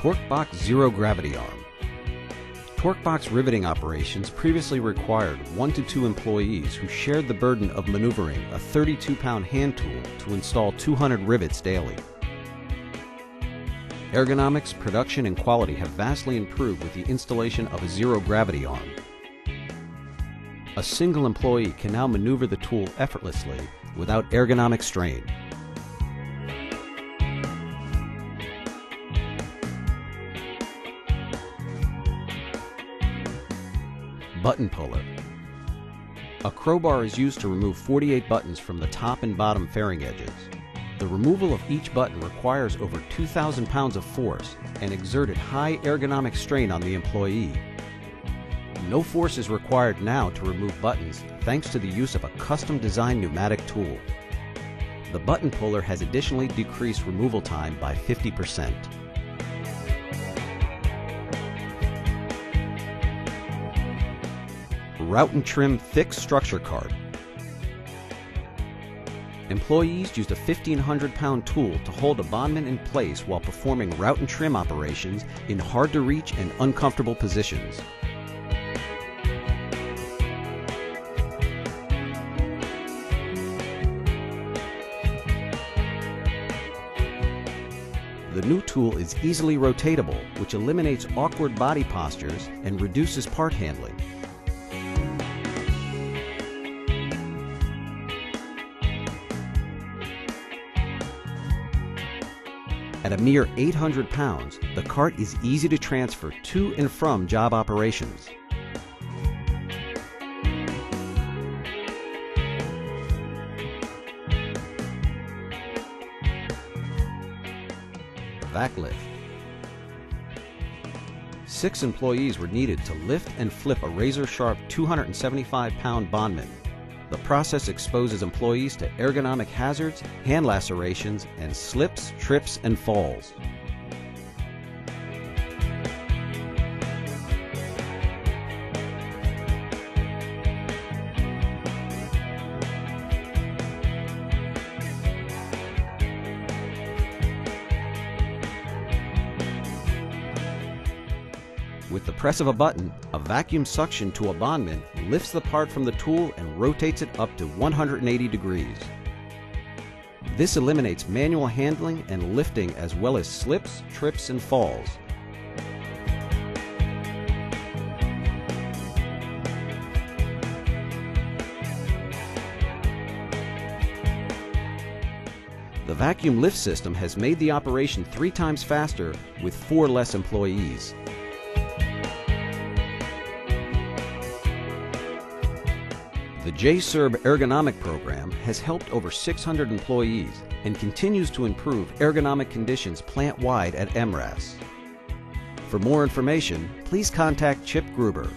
TorqueBox Zero Gravity Arm. TorqueBox riveting operations previously required one to two employees who shared the burden of maneuvering a 32-pound hand tool to install 200 rivets daily. Ergonomics, production, and quality have vastly improved with the installation of a zero gravity arm. A single employee can now maneuver the tool effortlessly without ergonomic strain. Button puller. A crowbar is used to remove 48 buttons from the top and bottom fairing edges. The removal of each button requires over 2,000 pounds of force and exerted high ergonomic strain on the employee. No force is required now to remove buttons thanks to the use of a custom designed pneumatic tool. The button puller has additionally decreased removal time by 50%. Route and Trim Thick Structure Card. Employees used a 1,500 pound tool to hold a bondment in place while performing route and trim operations in hard to reach and uncomfortable positions. The new tool is easily rotatable, which eliminates awkward body postures and reduces part handling. At a mere 800 pounds, the cart is easy to transfer to and from job operations. Vac lift. Six employees were needed to lift and flip a razor sharp 275 pound bondment. The process exposes employees to ergonomic hazards, hand lacerations, and slips, trips, and falls. With the press of a button, a vacuum suction to a bondment lifts the part from the tool and rotates it up to 180 degrees. This eliminates manual handling and lifting as well as slips, trips, and falls. The vacuum lift system has made the operation three times faster with four less employees. The JSERB ergonomic program has helped over 600 employees and continues to improve ergonomic conditions plant-wide at MRAS. For more information, please contact Chip Gruber.